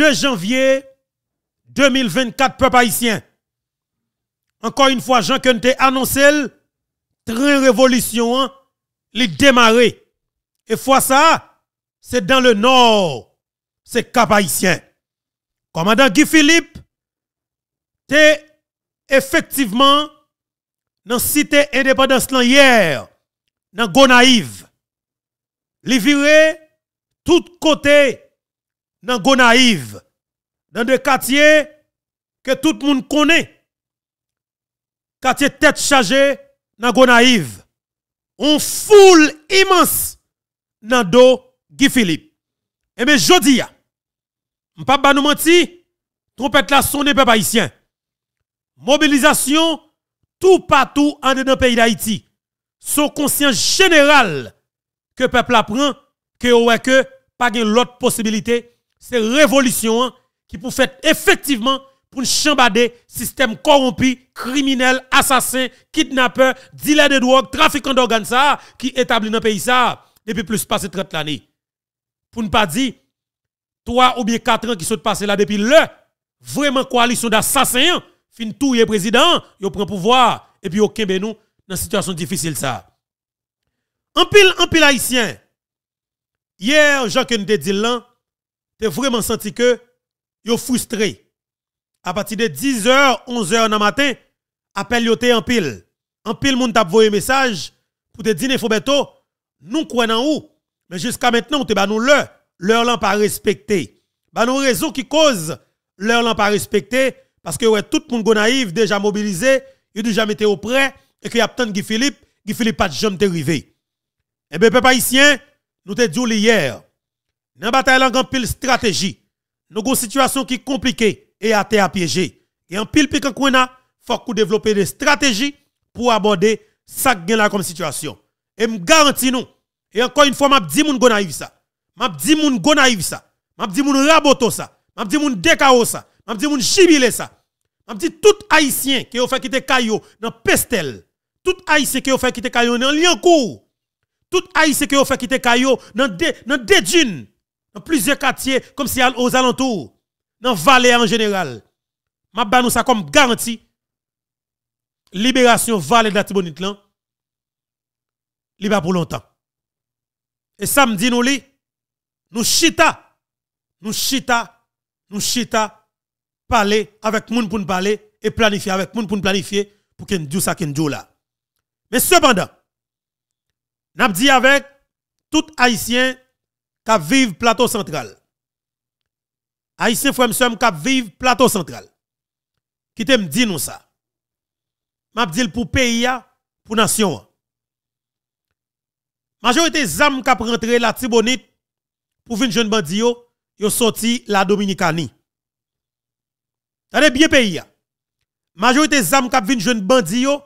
2 janvier 2024, peuple haïtien. Encore une fois, Jean Kente annoncé, train révolution, hein, il démarré. Et fois ça, c'est dans le nord, c'est cap haïtien. Commandant Guy Philippe, t'es effectivement dans cité indépendance hier, dans Gonaïve. Li viré tout côté dans Gonaïve, dans des quartiers que tout le monde connaît. Quartier tête chargée dans Gonaïve. On foule immense dans do Guy Philippe. Et eh bien, jodi a, m'pa pas nous menti, trompette la sonne peuple haïtien. Mobilisation tout partout en dans pays d'Haïti. Son conscience générale que le peuple apprend que ouais que pas l'autre possibilité, c'est révolution hein, qui pour faire effectivement pour chambader système corrompu, criminel, assassin, kidnappeur, dealer de drogue, trafiquant d'organes ça qui établit dans le pays ça depuis plus de 30 années. Pour ne pas dire 3 ou bien 4 ans qui sont passés là depuis le vraiment coalition d'assassins fin tout le président, il prend pouvoir et puis au nous dans une situation difficile ça. En pile en pile haïtien. Hier, Jean que nous dit là, tu vraiment senti que yo frustré. À partir de 10h, 11h dans matin, appel yo en pile. En pile moun t'a envoyé message pour te dire beto, nous croyons où? Mais jusqu'à maintenant, te ba l'heure, l'heure l'en pas respecté. Ba nous raison qui cause l'heure l'en pas respecté parce que ouais, tout monde naïf déjà mobilisé, il déjà mis au prêt et qu'il y a tant Guy Philippe, Guy Philippe pas de jamais arrivé. Eh bien, peuple haïtien, nous te dit hier, dans bataille, en pile stratégie, nous avons une situation qui est compliquée et à terre piégé. Et en pile pique il faut qu'on développe des stratégies pour aborder ça là comme situation. Et me garantis nous, et encore une fois, m'a dit moun gonaïve ça. M'a dit moun gonaïve ça. M'a dit moun raboto ça. M'a dit moun dékao ça. M'a dit moun chibile ça. M'a dit tout haïtien qui a fait quitter Kayo dans Pestel. Tout haïtien qui a fait quitter Kayo dans Liancourt. Tout haïtien qui a fait quitter Kayo dans dans dunes, dans plusieurs quartiers comme si aux alentours, dans vallée en général. M'a ba nous ça comme garantie libération vallée de la Tibonite pour longtemps. Et samedi nous nous chita nous chita nous chita parler avec moun pour nous parler et planifier avec moun pour nous planifier pour que nous ça nous là. Mais cependant n'a dit avec tout haïtien qui vivent plateau central. Haïtien frère monsieur qui vivent plateau central. Qui te dit nous ça? M'a dit pour pays pour nation. Majorité zam qui rentré la Tibonite pour venir jeune bandi yo, sorti la Dominicanie. Tade bien pays Majorité zam qui venir jeune bandi yo,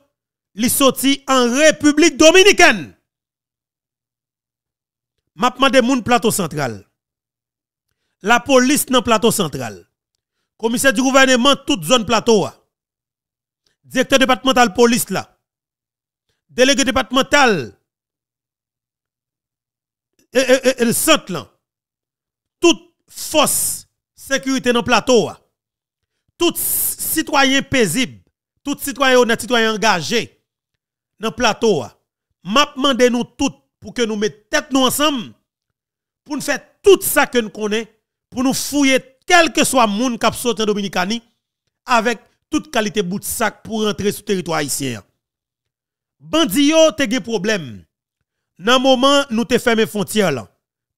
li sorti en République dominicaine. M'a demandé moun plateau central. La police dans plateau central. Commissaire du gouvernement toute zone plateau. Directeur départemental police là. Délégué départemental et, et, le centre là. Toute force sécurité dans plateau. Tout citoyen paisible, tout citoyen honnête, citoyen engagé dans plateau. M'a demandé nous toutes pour que nous mettions tête nous ensemble, pour nous faire tout ça que nous connaissons, pour nous fouiller quel que soit le monde qui a sauté en Dominicanie, avec toute qualité de sac pour rentrer sur le territoire haïtien. Bandio te des problème. Dans le moment nous te fermé frontières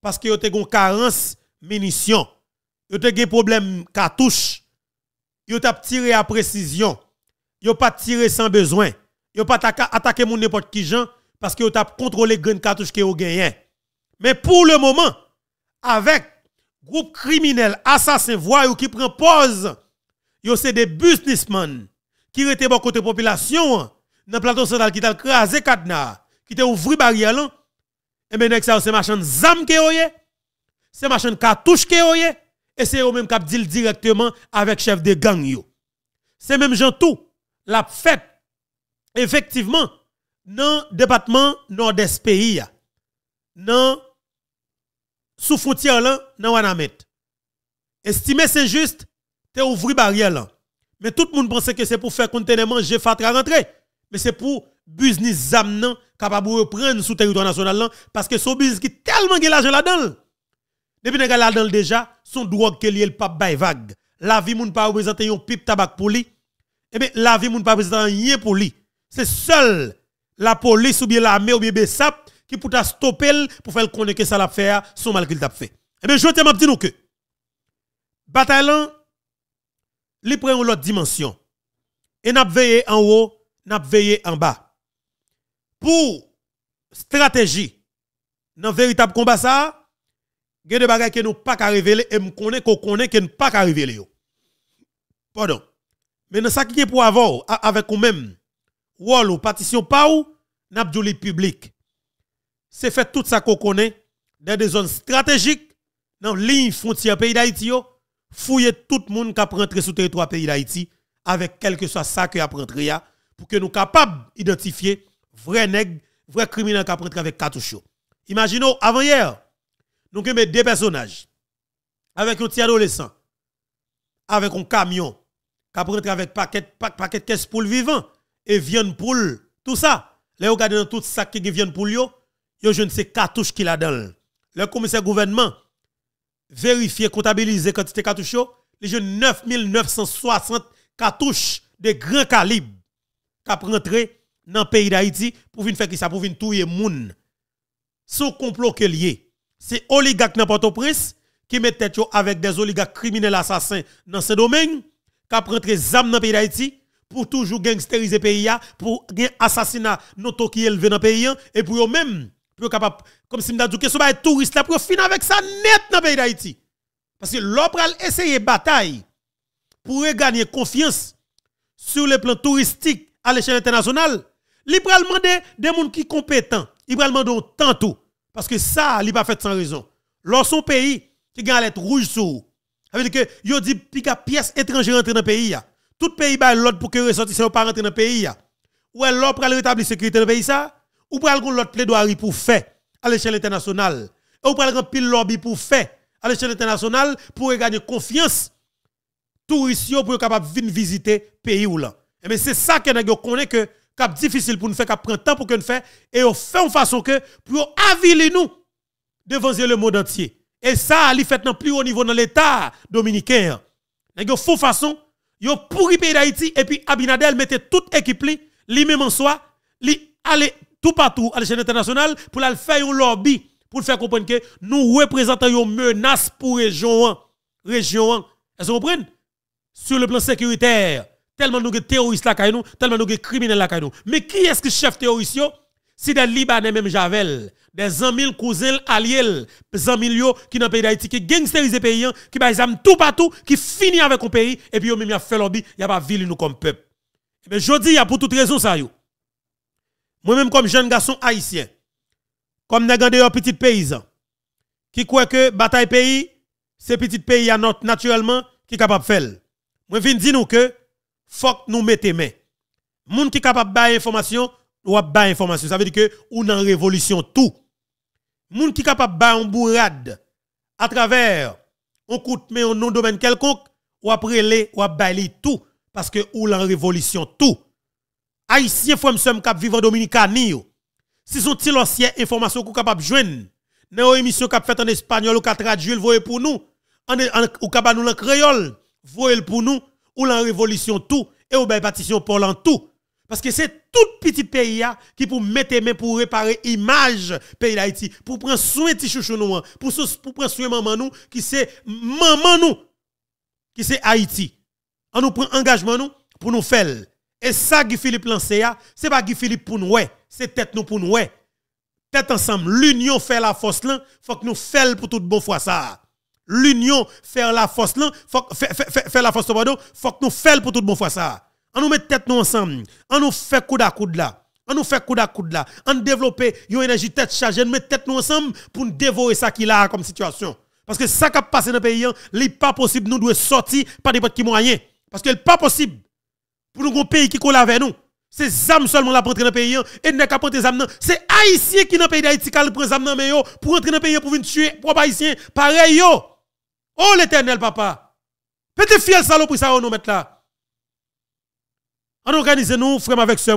parce que te une carence munitions. Yo te des problème cartouche. Yo t'a tiré à précision. Yo pas tiré sans besoin. Yo pas attaqué mon n'importe qui gens parce que vous avez contrôlé les cartouches que vous gagné. Mais pour le moment, avec groupe criminel, assassin, voyou qui prend pause, yo c'est des businessmen qui étaient bon côté population dans plateau central qui t'a crasé cadenas, qui t'a ouvert barrière. Et bien ça c'est machin zam que yoye, c'est machin cartouche que yoye et c'est eux même qui dit directement avec chef de gang yo. C'est même gens tout la fête effectivement dans le département nord-est pays, dans sous frontière là, dans Wanamet. Estimer c'est juste, tu ouvri barrière là. Mais tout le monde pense que c'est pour faire contenir manger fatra rentrer. Mais c'est pour business zam capable de reprendre sous territoire national là parce que son business qui tellement de l'argent là-dedans. Depuis que là-dedans déjà, son drogue que lié le pape bay vague. La vie moun pas représenter un pipe tabac pour lui. Eh bien la vie moun pas représenter rien pour lui. C'est seul la police ou bien l'armée ou bien BESAP qui peut stopper pour faire connaître que ça l'a fait son mal qu'il t'a fait. Eh bien je te dis que bataille li prend l'autre dimension. Et n'a veillé en haut, n'a veillé en bas. Pour stratégie dans véritable combat ça, il y a des bagages que nous pas qu'à révéler et nous connaît qu'on connaît que nous pas qu'à révéler. Pardon. Mais dans ça qui est pour avoir avec nous ou partition pas ou n'a public. C'est fait tout ça qu'on connaît dans des zones stratégiques dans ligne frontière pays d'Haïti fouiller tout le monde qui a rentré sur le territoire pays d'Haïti avec quel que soit ça qui a rentré pour que nous capables d'identifier vrai nègre, vrai criminel qui a rentré avec cartouche. Imaginons avant hier, nous avons deux personnages avec un petit adolescent avec un camion qui a rentré avec paquet paquet caisse pour le vivant et viande poule, tout ça. Là, regardez dans tout ça qui vient pour yo, yo je ne sais cartouche qu'il a dans. Le commissaire gouvernement vérifier, comptabiliser quantité cartouches, les jeunes 9960 cartouches de grand calibre qui rentré dans le pays d'Haïti pour venir faire ça, pour venir tuer moun. Son complot que lié. C'est oligarque dans Port-au-Prince qui met tête avec des oligarques criminels assassins dans ce domaine, qui rentré zam dans le pays d'Haïti pour toujours gangsteriser le pays, pour assassinat noto qui élevé dans pays, et pour eux-mêmes pour capable comme si m'da dit que ce pas touriste là pour finir avec ça net dans le pays d'Haïti. Parce que l'opéra essayer bataille pour gagner confiance sur le plan touristique à l'échelle internationale, il va demander des gens qui compétents, il va demander tant tout parce que ça il pas fait sans raison. Lorsqu'on pays qui gagne lettre rouge sur ça veut dire que yo dit pièce étrangère rentrer dans le pays Tout pays ba l'autre pour que ressortissants pas rentrer dans le pays Ou l'autre pour rétablir la sécurité dans le pays ça ou gon l'autre plaidoirie pour faire à l'échelle internationale. Ou pral gon pile lobby pour faire à l'échelle internationale pour gagner confiance touristes pour capable venir visiter pays ou là. Mais eh c'est ça que nous connaît que cap difficile pour nous faire cap prend temps pour que nous fait et on fait en façon que pour aviler nous devant le monde entier. Et ça li fait dans plus haut niveau dans l'état dominicain. Nèg font façon yo pourri pays d'Haïti et puis Abinadel mettait toute équipe li lui même en soi li aller tout partout à l'échelle internationale pour la faire un lobby pour faire comprendre que nous représentons une menace pour région. Région. Est-ce que vous comprenez? Sur le plan sécuritaire, tellement nous avons terroristes là, tellement nous avons criminels là. Mais qui est-ce que chef terroriste? Si des Libanais, même Javel, des amis cousins alliés, amis qui dans le pays d'Haïti, qui gangsterisent les pays, qui exemple tout partout, qui finit avec un pays, et puis même a fait lobby, il n'y a pas ville nous comme peuple. Mais je dis, il y a pour toute raison ça. Moi-même, comme jeune garçon haïtien, comme négandé un petit paysan, qui croit que bataille pays, c'est petit pays naturellement qui est capable de faire. Moi, je dire nous que faut que nous mettions main. Moun qui est capable de information, ou ba information. Ça veut dire que ou dans révolution tout. Moun qui capable de un bourrade à travers un coup de main dans domaine quelconque, ou après les ou tout parce que ou en révolution tout. Haïtien m'sem k'ap vivre en Dominicani Si son ti l'ancien information qu'on capable joindre dans émission qu'a fait en espagnol ou qu'a traduit voyez pour nous en, ou capable nous en créole voyez pour nous ou la révolution tout et ou ben partition pour l'en tout parce que c'est tout petit pays qui pour mettre main pour réparer image pays d'Haïti pour prendre soin de chouchou nous pour pour prendre soin maman nous qui c'est maman nous qui c'est Haïti on nous prend engagement nous pour nous faire et ça, Guy Philippe ce n'est pas Guy Philippe pour nous, c'est tête nous pour nous. Tête ensemble, l'union fait la force là, faut que nous fassions pour toute bonne fois ça. L'union fait la force là, faut faire la faut que nous fassions pour toute bonne fois ça. On nous met tête nous ensemble, on nous fait coup à coude là. On nous fait coup à coude là. On développe une énergie tête chargée, on met tête nous ensemble pour nous dévorer ça qu'il a comme situation. Parce que ça qui a passé dans le pays, il n'est pas possible nous devons sortir par des petits moyens. Parce que n'est pas possible pour nous un pays qui colle avec nous. C'est ZAM seulement la pour entrer dans le pays. Et n'est qu'à prendre âmes. C'est Haïtien qui dans le pays d'Haïti qui prend âmes pour entrer dans le pays pour venir tuer propres Haïtiens. Pareil. Oh l'éternel, papa. Petit fiel pour ça, on nous mettre là. On organise nous, frère avec ce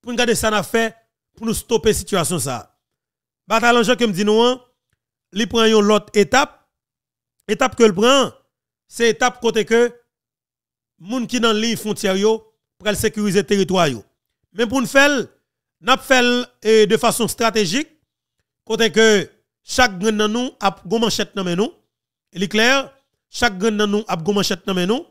pour nous garder ça n'a fait, pour nous stopper situation ça. Bataille que me dit nous, hein, il prend une autre étape. Étape que le prend, c'est étape côté que, moun qui dans ligne frontière yo, pour sécuriser le territoire. Mais pour nous faire, nous fait de façon stratégique, côté que chaque grain dans nous a une manchette dans nous. Il est clair, chaque grain dans nous a une manchette dans nous.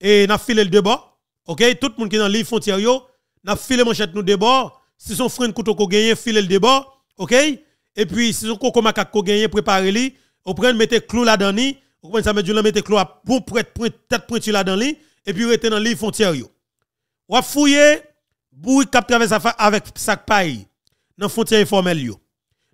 Et nous filé le débat. OK, tout le monde qui est dans le frontière yo, n'a filé manchette nous débat. Si son frère couteau ko gagné, filé le débat. OK? Et puis si son coco macaque ko gagné, préparez li, vous prenez mettre clou là dedans ni, vous prenez ça mettre du mettre clou pour prêtre tête pointu là dedans li et puis rester dans le frontière yo. Ou fouiller boui kap traverse avec sac paille dans frontière informelle yo.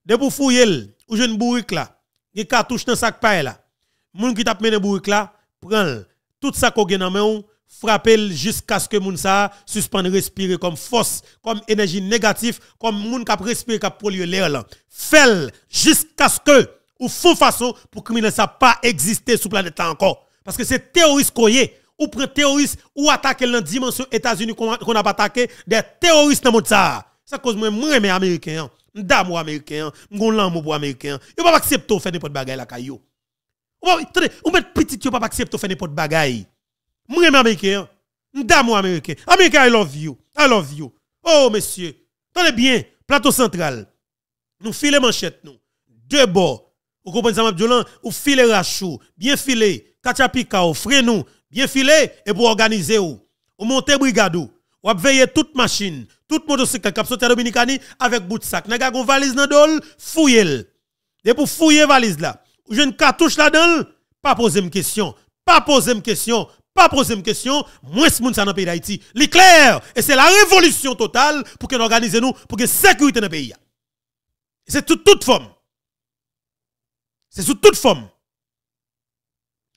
De pour fouiller ou jeune bourrique là, qui cartouche dans sac paille là. Moun qui t'a mené bourrique là, prend tout ça qu'on dans main frapper jusqu'à ce que moun ça suspende respirer comme force, comme énergie négative, comme moun kap respirer kap polluer l'air là. Fait jusqu'à ce que ou font façon pour criminel ça pas exister sur planète encore parce que c'est terroriste koye ou prend terroriste ou attaquer dans dimension États-Unis qu'on a pas attaqué des terroristes dans monde ça. Ça cause moi moi mes américains, dame américain, m'gon l'amour pour américain. Yo pas accepter faire n'importe bagaille la caillou. Ou attendez, ou met petit yo pas accepter faire n'importe bagaille. Moi américain, dame américain. Américain I love you. I love you. Oh monsieur, tenez bien, plateau central. Nous filez manchette nous. Deux bords. Vous comprenez ça m'a ou filez rachou, bien filé, kacha pika ou nous bien filé et pour organiser ou. Ou monter brigade ou. Veiller toute machine, toute motocycle qui sorti Dominicani avec bout de sac. N'a gon valise dans dol, fouiller. Et pour fouiller valise là, ou une cartouche là-dedans, pas poser une question, pas poser une question, pas poser une question, moins ce monde dans le pays d'Haïti. L'éclair, et c'est la révolution totale pour que nous organisions nous, pour que sécurité dans le pays. C'est toute, toute forme. C'est sous toute forme.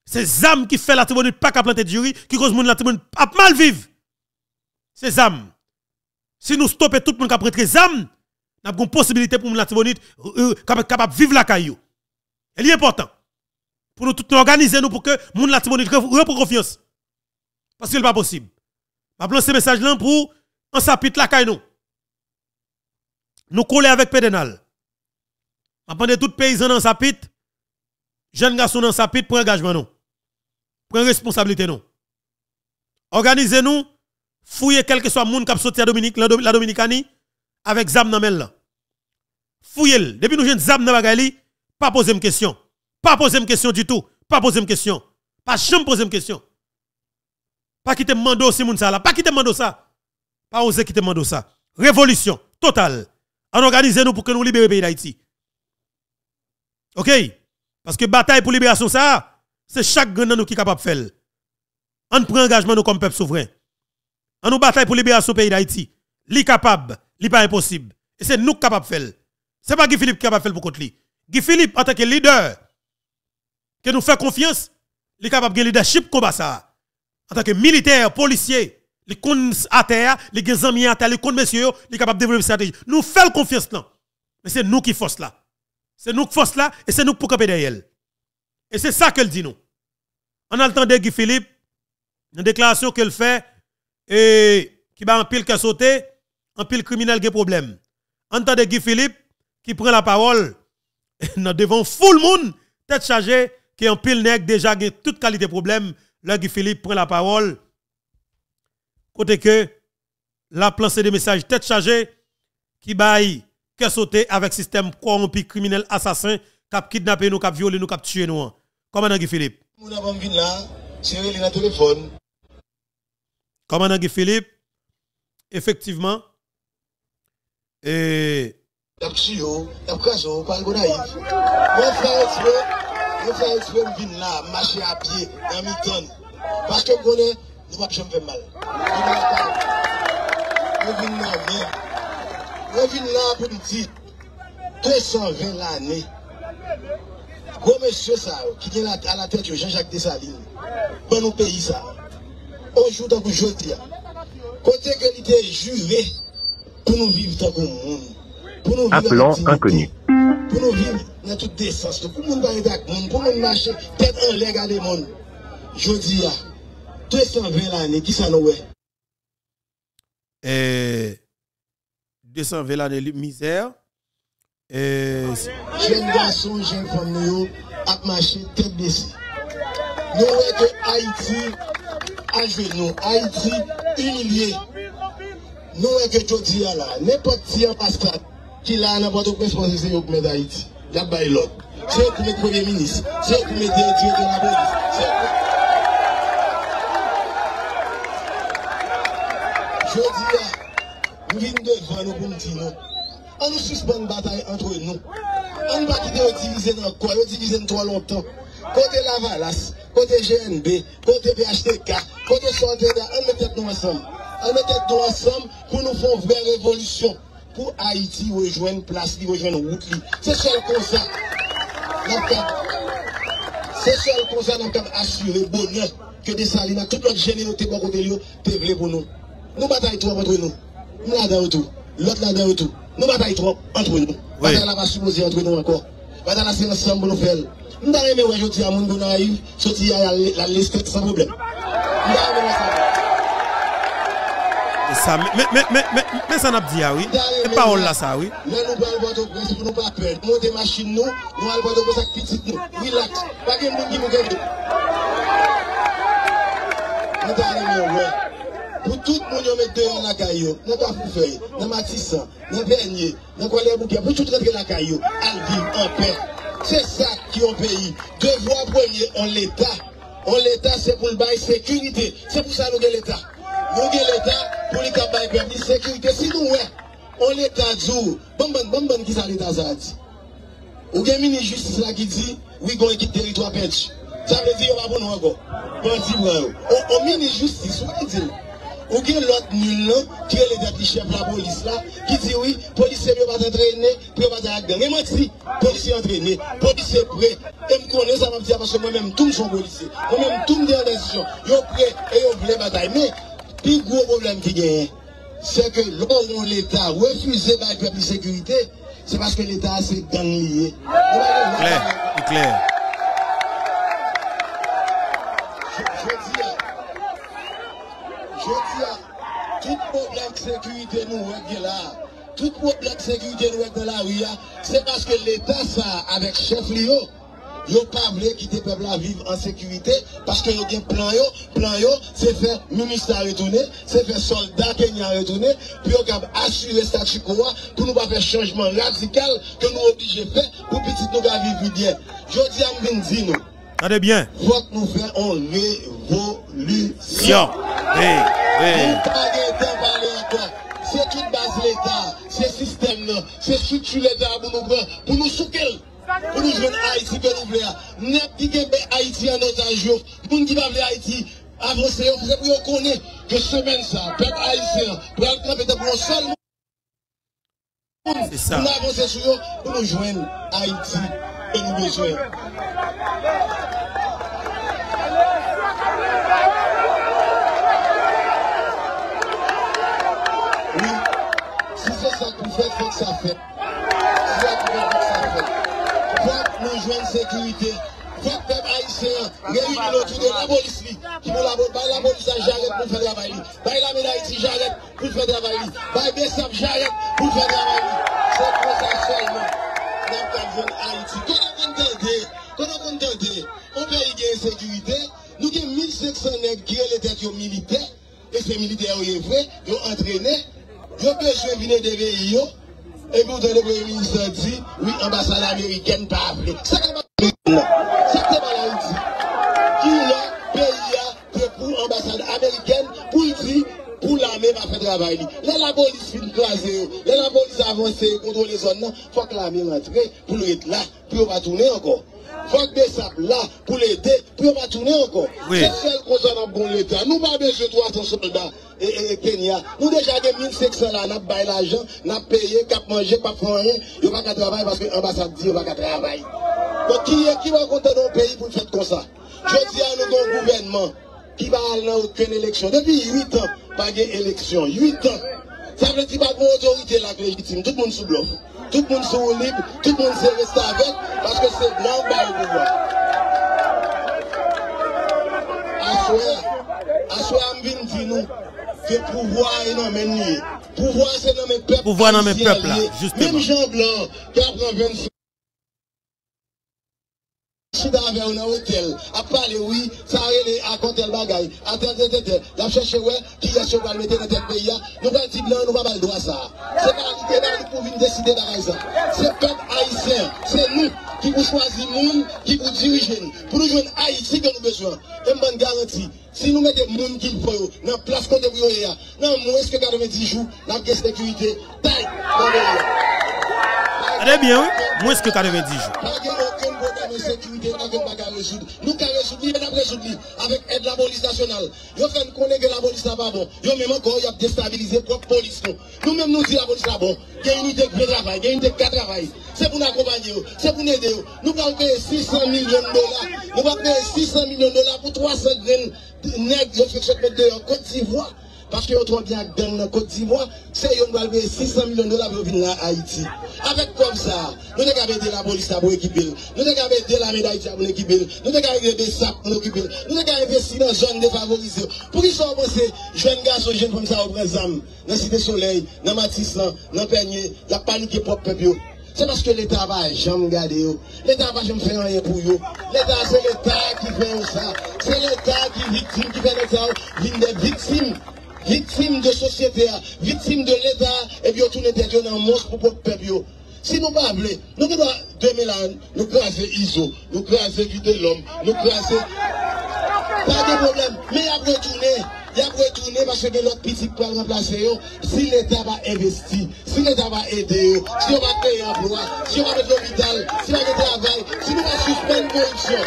C'est âmes qui fait la tribune pas qu'à planter jury, qui cause la tribune à mal vivre. C'est âmes. Si nous stoppons tout le monde qui a prêté âmes, nous avons une possibilité pour la tribune euh, capable de vivre la caillou. Elle est important. Pour nous tous nous organiser nous pour que monde la tribune reprenne confiance. Parce que n'est pas possible. Je vais ce message là pour en sapit la caillou nous. Nous coller avec Pédénal. Je tout paysan dans sapit, jeune garçon dans sapit pour engagement nous. Prenez responsabilité nous. Organisez-nous, fouillez quel que soit le monde qui a sorti Dominique, la, Dominicanie avec zam dans là. Fouillez. Depuis nous jeunes zam dans bagali, pas poser une question. Pas poser une question du tout. Pas poser une question. Pas jamais poser une question. Pas quitter mando si moun ça là, pas quitter mando ça. Pas oser quitter mando ça. Révolution totale. En organisez-nous pour que nous libérions le pays d'Haïti. OK? Parce que bataille pour libération ça c'est chaque grand nous qui est capable de faire. On prend engagement nous comme peuple souverain. On nous bataille pour libérer ce pays d'Haïti. Li capable, li pas impossible. Et c'est nous capable de faire. C'est pas Guy Philippe qui capable de faire pour contre lui. Guy Philippe en tant que leader que nous fait confiance, li capable de leadership combat ça. En tant que militaire, policier, les con à terre, les amis à terre, les con messieurs, les capable de développer stratégie. Nous faisons confiance là. Mais c'est nous qui force là. C'est nous qui force là et c'est nous pour camper derrière. Et c'est ça qu'elle dit nous. On a Guy Philippe, une déclaration qu'elle fait, et qui va en pile qui a sauté, en pile criminel qui a problème. On entend Guy Philippe qui prend la parole devant full monde, tête chargée, qui en pile nègre déjà toute qualité problème. Là, Guy Philippe prend la parole. Côté que la lancé des messages tête chargée qui baille, qui sauté avec système corrompu, criminel, assassin, qui a kidnappé nous, qui a violé nous, qui a tué nous. Commandant Guy Philippe. Commandant Guy Philippe, effectivement, et. Parce que vous connaissez, nous ne jamais faire mal. Là, nous venons là pour nous dire 220 l'année. Gros monsieur ça, qui est à la tête de Jean-Jacques Dessalines, dans nos pays ça, on joue dans le jeu. Côté que l'idée juré pour nous vivre dans le monde. Pour nous vivre Appelant inconnu. Pour nous vivre dans toute décence. Pour le monde va avec monde, pour le monde marcher, tête en l'air, regarder monde. Je dis, 220 l'année, qui ça nous est? Et 220 l'année misère. Et Jeune garçon, jeune femme, nous, à marcher tête baissée. Nous voyons que Haïti a genoux, Haïti humilié. Nous voyons que Jodi a là, n'importe qui en passe qui là, n'importe quoi, c'est c'est eux pas. C'est eux Premier ministre, c'est eux de la police, Jodi a, nous devant nous pour nous dire non. On nous suspend une bataille entre nous. On ne va quitter au diviser dans quoi, diviser trop longtemps. Côté Lavalas, côté GNB, côté PHTK, côté Santéda, on met tête nous ensemble. On met tête nous ensemble pour nous faire une vraie révolution. Pour Haïti rejoindre place, rejoindre route. C'est seul comme ça. C'est seul comme ça nous avons assuré le bonheur que des salines, toute notre générosité pour côté lui, te voulait pour nous. Nous bataillons trop entre nous. Nous là dans tout. L'autre là dans tout. Nous bataillons trop entre nous. Bataille là pas supposé entre nous encore. Bataille là c'est ensemble nous faire. Nous n'avons aimé aujourd'hui à mon naïf, sortir à liste sans problème. Nous n'avons aimé ça. Et ça, mais, mais, mais, mais, mais ça n'a pas dit, ah oui. C'est parole là, ça, oui. Là, nous parlons pas de nous allons pas de presse avec petite nous. Relax. Pour tout la Bernier, dans Colère Bouquet, pour tout rentrer la caillou, à vivre en paix. C'est ça qui est un pays. Devoir premier en l'État. En l'État, c'est pour le bail sécurité. C'est pour nou gen l'Etat pou li kabay perdi sekirite. Si nou we, on l'Etat zou, bonbon, bonbon ki sa l'Etat zadi. Ou gen mini justice la ki di, we gon ekip teritwa pench. Sa vle di yo wabon wago. Panti wago. Ou mini justice, ou gen di. Ou gen lot nul nan, ki e l'Etat li chef la polis la, ki di oui, polise mi yo bat entrene, pou yo bat ak gang. E man si, polise entrene, polise pre, E m konen sa m ap diya, paske mwen menm toum son polise, mwen menm toum de an desisyon, yo pre, e yo vle batay, men, plus gros problème qui gagne, c'est que l'on l'État peuple de sécurité, c'est parce que l'État a ses gangs liés. Clair. Je, je dis, je dis, tout problème de sécurité nous là, tout problème de sécurité nous règle dans la rue, là, c'est parce que l'État, ça, avec chef Lio, Yo pas voulu quitter le peuple à vivre en sécurité parce que yo gen plan yo, plan yo, c'est faire ministre à retourner, c'est faire soldat Kenya retourner, puis yo cap assurer statu quo pour nous pas faire changement radical que nous obligés de faire pour petit nous vivre bien. Je dis à m'vin nous, Attendez bien. faut que nous fassions une révolution. Hey, hey. C'est toute base l'État, c'est système là, c'est structure l'État pour nous prendre, pour nous souquer. Pour nous jouer Haïti que nous voulons. N'a qui Haïti en otage, moun qui Haïti avancer, c'est pour qu'on connaît que semaine ça, peuple haïtien, pour aller camper pour un seul monde. C'est ça. Pour nous avancer sur eux, pour nous joindre Haïti et nous besoin. Oui, si c'est ça que vous faites, faut que ça fait. Si c'est ça que vous faites, nou jwen sekurite. Fok pep haisyen, reyouni loutou de la bolis li, ki nou la bol, bay la bolis a jaret pou fè travay li, bay la mena iti jaret pou fè travay li, bay besap jaret pou fè travay li. Se pou sa solman, nan kap jwen Haiti. Konon kon tende, konon kon tende, ou peyi gen sekurite, nou gen 1500 neg kire le tet yo milite, e se milite yo ye vwe, yo entrene, yo pejwen vine de veyi yo, Et puis, le Premier ministre dit, oui, ambassade américaine pas appelé. Ça, c'est pas Ça, c'est pas l'Haïti. Qui est pays pour ambassade américaine, pour le dire, pour l'armée va faire travail. Là, la police finit craser. Là, la police avance contrôle les zones. Il faut que l'armée rentre pour être là, puis on va tourner encore. Faut que des sables là pour l'aider, puis on va tourner encore. Oui. C'est seul qu'on s'en a bon l'État. Nous pas besoin de 300 soldats et, Kenya. Nous déjà avons 1500 là, nous baillé l'argent, nous payé, cap manger, pas faire rien. Ils pas qu'à travailler parce que l'ambassade dit qu'ils pas qu'à travailler. Donc qui est qui va compter dans le pays pour faire comme ça Je dis à nous un gouvernement qui va aller dans aucune élection. Depuis 8 ans, pas d'élection. 8 ans. Ça veut dire pas une autorité là légitime. Tout le monde sous bloc. Tout le monde sous libre. Tout le monde se reste avec parce que c'est blanc bas le pouvoir. Assoir, assoir, me dit nous. Que pouvoir est dans mes Pouvoir c'est dans mes peuples. Pouvoir dans mes peuples justement. Même Jean Blanc qui a pris 25 suis avec un hôtel, à parler, oui, ça a tel bagay, a tel tel tel tel, la chèche wè, ki yè chè wè al metè nan tel peyi ya, nou wè di blan, nou wè bal do a sa. Se nan alite nan nou pou vin deside bagay sa. Se pep haïsien, se nou ki pou chwazi moun, ki pou dirijen, pou nou joun haïsi ke nou bezwen. E mban garanti, si nou mette moun ki pou yo, nan plas kote pou yo ya, nan mwen eske 90 jou, nan ke sekurite, tay, nan mwen yo. Allez bien, oui, moins que 90 jours. Nous avons résoudre, nous avons résoudre avec aide de la police nationale. Nous fait connaître que la police n'est pas bon. Nous même encore, il a déstabilisé propre police. Nous-mêmes, nous disons la police est bon. Il y a une unité de travail, il une unité de travail. C'est pour nous accompagner, c'est pour nous aider. Nous allons payer 600 millions de dollars. Nous allons payer 600 millions de dollars pour 300 graines nègres qui sont de Côte d'Ivoire. Parce que autrement bien dans la Côte d'Ivoire, c'est qui payer 600 millions de dollars pour venir à Haïti. Avec comme ça, nous avons aider la police pour équiper, nous avons aider la médaille pour équiper, nous avons aider des sacs pour équiper, nous avons investi dans la zone défavorisée. Pour qu'ils soient pensés, jeunes garçons, jeunes femmes, ça présent, dans la Cité Soleil, dans Matissan, dans Peigné, il a paniqué propre peuple. C'est parce que l'État va jamais garder. L'État va jamais faire rien pour eux. L'État, c'est l'État qui fait ça. C'est l'État qui est victime, qui fait ça. des victimes. Victimes de société, victimes de l'État, et puis tout tête dans monstre pour le peuple. Si nous ne pas nous devons demain nous craser ISO, nous craser vie de l'homme, nous craser. Pas de problème. Mais après retourner il a retourner parce que l'autre petit peut remplacer si l'État va investir, si l'État va aider, si on va créer un emploi, si on va mettre l'hôpital, si on va mettre travail, si on va suspendre corruption.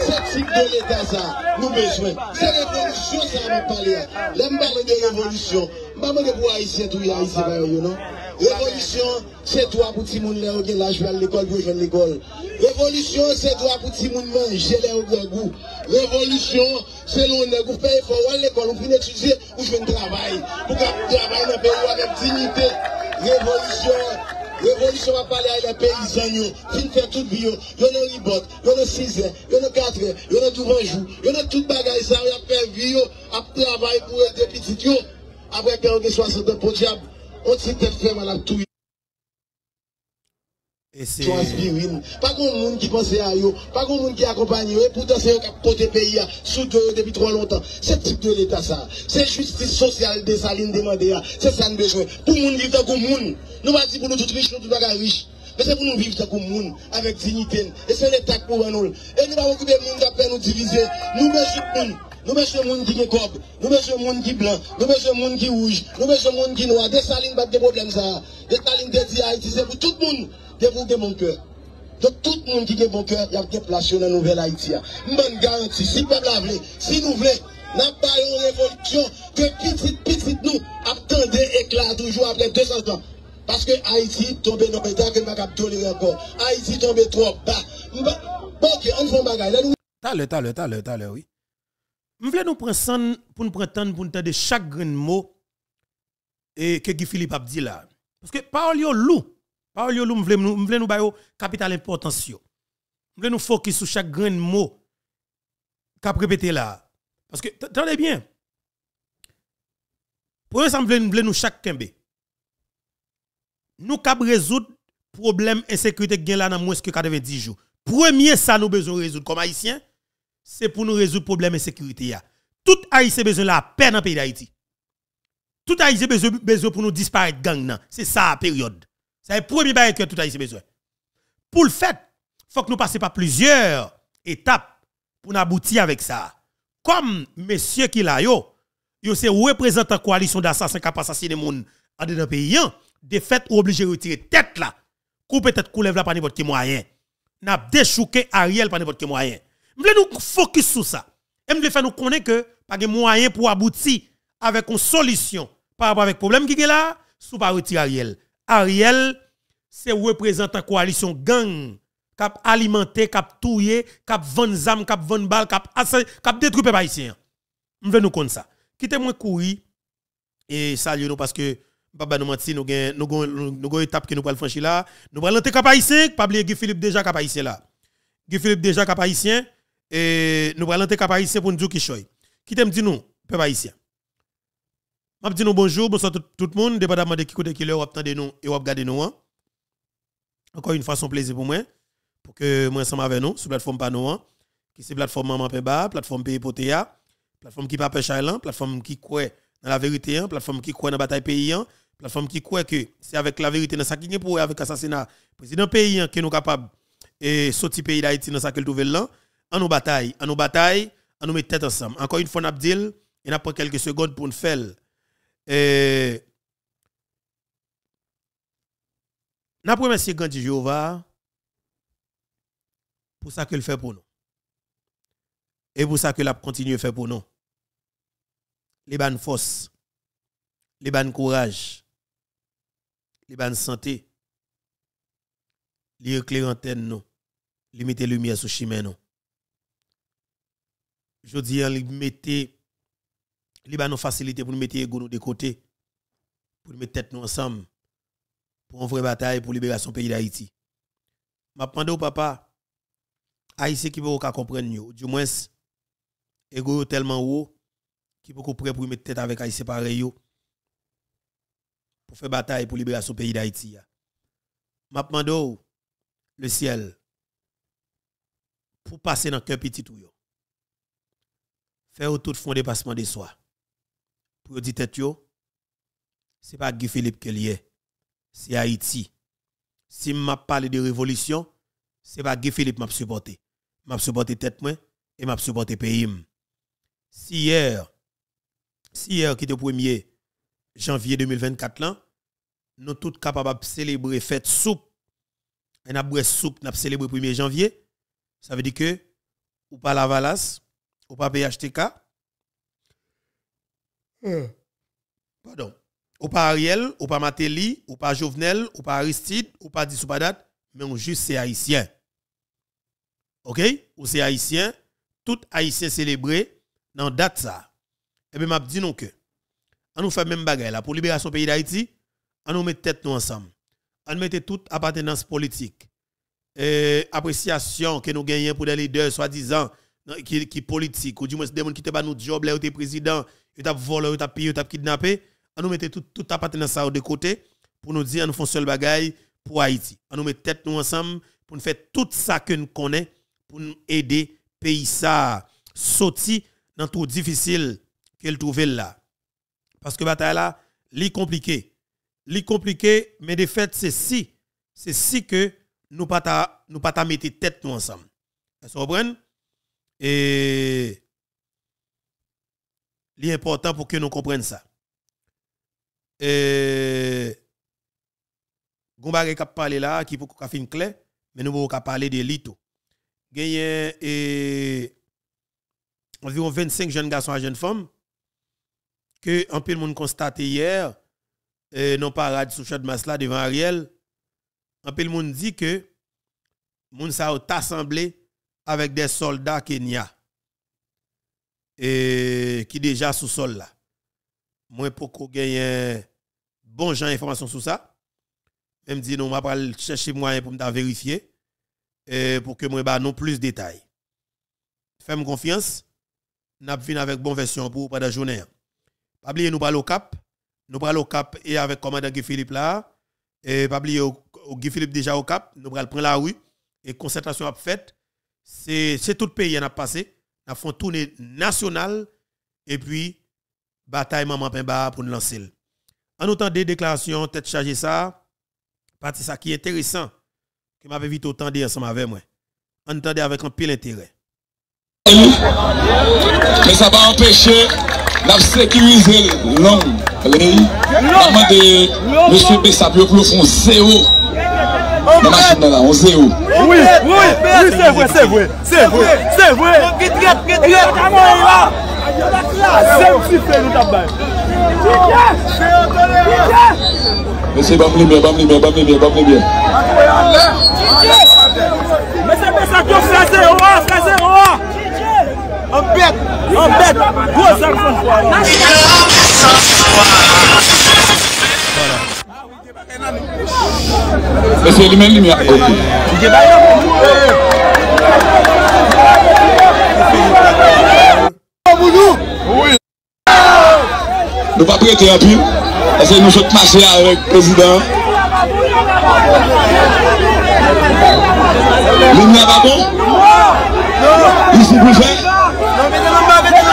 Ce type de l'État, ça, nous besoin. C'est révolution, ça, va parler. Là, parle de révolution. Je ne sais pas haïtien, tout haïtien, non? Révolution, c'est toi pour tout le monde, là, je vais à l'école, pour jouer à l'école. Révolution, c'est toi pour tout le monde manger les goût. Révolution, c'est l'honneur. Vous payez pour aller à l'école, vous finissez étudier, vous jouez un travail. Vous travailler dans le pays avec dignité. Révolution, va parler à les paysans, qui fait toute vie, il y a un ribot, il y a 6 heures, il y a 4 heures, il y a tout jour, il y a tout bagage, ça, il y a fait vie, à travail pour aider petits, après qu'il y ait 60 ans pour diable, on s'est fait mal à tout. Et c'est. Pas grand monde qui pense à eux, pas grand monde qui accompagne eux, et pourtant c'est eux qui portent le pays sous deux depuis trop longtemps. C'est type de l'État ça. C'est justice sociale de Saline demandée. C'est ça nous besoin. Pour nous vivre comme monde. Nous pas dire pour nous tous riches, nous tous pas riches. Mais c'est pour nous vivre comme monde, avec dignité. Et c'est l'État pour nous. Et nous pas occuper le monde d'après nous diviser. Nous besoin monde. Nous besoin monde qui est cob, nous besoin monde qui blanc, nous besoin monde qui rouge, nous besoin monde qui noir. Des salines pas de problème ça. Des salines de Haïti, c'est pour tout le monde vous de mon cœur. Donc tout le monde qui a bon cœur, il y a des places dans la nouvelle Haïti. Je garantie, si le peuple a si nous voulons, n'a pas une révolution que petit, petit nous attendez éclat toujours après 200 ans. Parce que Haïti tombe dans l'état que je ne tolérer encore. Haïti tombe trop bas. Ok, on fait un bagage. T'as le, t'as le, t'as le, oui. Je voulais nous prendre pour nous prendre pour nous entendre chaque mot et que Guy Philippe a dit là. Parce que parole loup. Par yo, nous voulons nous bayo capital importance yo. Nous nous focus sur chaque grain mot qu'a répété là. Parce que, attendez bien. Pour ça, nous voulons nous chaque kembe. Nous cap résoudre problème insécurité qui là dans moins que 90 jours. Premier ça nous besoin résoudre comme haïtien, c'est pour nous résoudre problème insécurité Tout haïtien besoin la paix dans le pays d'Haïti. Tout haïtien besoin besoin pour nous disparaître gang C'est ça la période. C'est le premier bail que tout a besoin. Pour le fait, il faut que nous passions par plusieurs étapes pour aboutir avec ça. Comme monsieur qui là yo, yo c'est représentant coalition d'assassins qui a assassiné les gens en dedans pays, hein. de fait ou obligé de retirer tête là. Couper tête coulève là par n'importe quel moyen. N'a déchouqué Ariel par n'importe quel moyen. voulons nous focus sur ça. Et me faire nous connaître que pas de moyen pour aboutir avec une solution par rapport avec problème qui est là, sous pas retirer Ariel. Ariel, c'est représentant coalition gang, cap alimenté, cap touye, cap vendre zam, cap vendre bal, cap cap détruire peuple haïtien. On veut nous connaître ça. Quittez moi courir et salut nous parce que Papa nous menti, nous avons nous une étape que nous allons franchir là. Nous allons entrer cap haïtien, pas oublier Guy Philippe déjà cap haïtien là. Guy Philippe déjà cap haïtien et nous allons entrer cap haïtien pour nous dire qui choy. Qui t'aime dit nous, peuple haïtien. M'a dit nous bonjour, bonsoir tout, tout le monde, dépendamment de qui côté qui l'heure attendez nous et regarder nous. Hein. Encore une fois, un plaisir pour moi pour que moi ensemble avec nous sur plateforme Pano qui c'est plateforme Maman Pemba, plateforme Pays Potea, plateforme qui pas Chailan, plateforme qui croit dans la vérité, hein, plateforme qui croit dans la bataille pays, hein, plateforme qui croit que c'est avec la vérité dans ça qui pour avec l'assassinat président pays hein, que nous capable et sortir pays d'Haïti dans ça que trouve là, en nous bataille, en nous bataille, en nous mettre tête ensemble. Encore une fois, Nabdil, il n'a pas quelques secondes pour nous faire. Et n'a pas remercier Gandhi Jéhovah pour ça qu'il fait pour nous. Et pour ça qu'il a continué à faire pour nous les bonnes force, les bonnes courage, les bonnes santé, les éclairer antenne nous, mettre lumière sur chemin nous. Je dis les mettre les bonnes facilité pour nous mettre ego nous de côté, pour nous mettre tête nous ensemble pour une vraie bataille pour libération pays d'Haïti. M'a demandé au papa haïtien qui veut comprendre du moins ego tellement haut qui peut prêt pour mettre tête avec Haïti pareil pour faire bataille pour libérer son pays d'Haïti. M'a demandé le ciel pour passer dans le cœur petit tout. Faire tout fond dépassement de soi. Pour dire tête c'est pas Guy Philippe qui est, c'est Haïti. Si m'a parlé de révolution, c'est pas Guy Philippe m'a supporté. M'a supporté tête moi et m'a supporté pays. Si hier si hier qui était 1er janvier 2024 là, nous tous capables de célébrer fête soupe. Et nous soupe, nous célébrer 1er janvier. Ça veut dire que ou pas la Valas, ou pas PHTK. Euh. Pardon. Ou pas Ariel, ou pas Matéli, ou pas Jovenel, ou pas Aristide, ou pas Dissoupadat, mais on juste c'est haïtien. OK? Ou c'est haïtien, tout haïtien célébré dans date ça. Et eh bien, m'a dit non que, on nous fait même bagaille là, pour libération pays d'Haïti, on nous met tête nous ensemble. On mette toute appartenance politique, et appréciation que nous gagnons pour des leaders soi-disant qui, qui politique, ou du moins des gens qui te nous job, là, ou président, ils t'a volé, ils t'a pillé, ils t'a kidnappé, on nous mette toute, toute appartenance ça de côté pour nous dire, nous fait seul bagaille pour Haïti. On nous met tête nous ensemble pour nous faire tout ça que nous connaissons pour nous aider pays ça sorti dans tout difficile qu'elle trouve là. Parce que bataille là, li compliqué. Li compliqué, mais de fait, c'est si. C'est si que nous pas nous pas mettre tête nous ensemble. Vous comprenez? Et l'important pour que nous comprenions ça. Et Gombare qui parlé là, qui peut faire clé, mais nous pouvons parler de Lito. Gagné et environ 25 jeunes garçons et jeunes femmes que un peu le monde constaté hier euh, non parade sous de masse là devant Ariel un peu le monde dit que moun ça a assemblé avec des soldats Kenya et qui déjà sous sol là moi pour qu'on gagne bon gens information sur ça même dit non m'a pas chercher moyen pour me vérifier et pour que moi ba non plus de détails fais-moi confiance n'a venu avec bonne version pour pendant la journée pas oublier nous parler au cap. Nous parlons au cap et avec commandant Guy Philippe là. Et pas oublier Guy Philippe déjà au cap. Nous prendre la rue. Et concentration a fait. C'est tout le pays qui a passé. Nous avons tournée nationale. Et puis, bataille Maman Pemba pour nous lancer. En autant des déclarations, tête chargée ça. Parti ça qui est intéressant. Que m'avait vite autant ensemble avec moi. On entendait avec un pile intérêt. Mais ça va empêcher la sécuriser l'homme. Maman de M. Bessap pour le fond zéro. On sait où. Oui, oui, oui, c'est vrai, c'est vrai, c'est vrai, c'est vrai. Retraite, retraite. Mese bamli mè, bamli mè, bamli mè, bamli mè Mese mè sa kyo frase owa, frase owa Anbet, anbet, gwo zan kon fwa Mese mè sa kyo frase owa Ese li men li mi akote. Nou pa prete api, ese nou sot mase avèk prezident. Li mi avabon? Li si pou fè?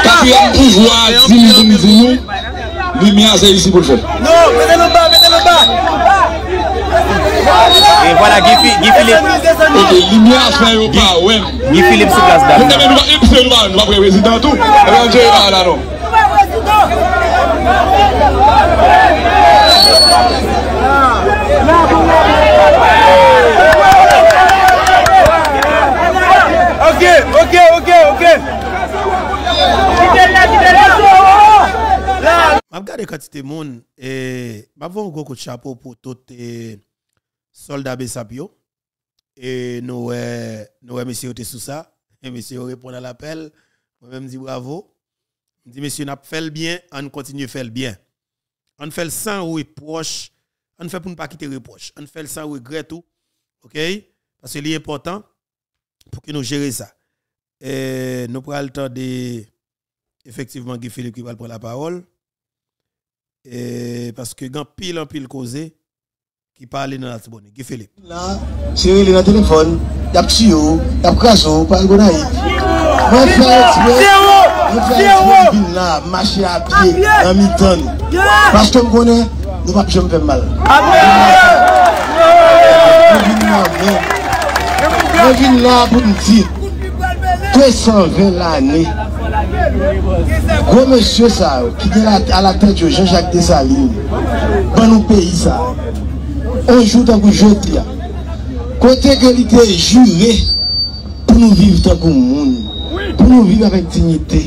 Kapi an pouvwa di li di nou, li mi ase li si pou fè. E wala Gifilip Mwen a fè yo pa wèm Gifilip sou plas dam Mwen temen nou va epse nou an Nou apre rezidantou E mwen jè yon ala nou Nou va rezidantou Ok, ok, ok, ok. Gite la, gite la Mwen gade katite moun E mwen vwon gwo kout chapo pou tout E soldats Bessapio. Et nous, nous, monsieur, était ça. Et monsieur répond à l'appel. Moi-même, dis bravo. Je dis, monsieur, on a fait le bien, on continue à faire le bien. On fait le sans reproche. On fait pour ne pas quitter reproche. On fait le sans regret tout. OK? Parce que c'est important pour que nous gérions ça. Et nous prenons le temps de. Effectivement, Guy Philippe qui va prendre la parole. Et parce que quand pile en pile causé qui parle dans la tibonne. Guy Philippe. Là, c'est le téléphone, il y a tuyau, il y a crasso, pas le gonaï. Fais exprès de venir là, marcher à pied, en mi-temps. Parce que je connais, nous ne pouvons pas faire mal. Je viens là, pour me dire, 220 l'année, gros monsieur ça, qui est à la- à la tête de Jean-Jacques Dessalines, dans nos pays ça, anjou tan kou joti ya. Kote ke li te jure pou nou viv tan kou moun. Pou nou viv avèk dignite.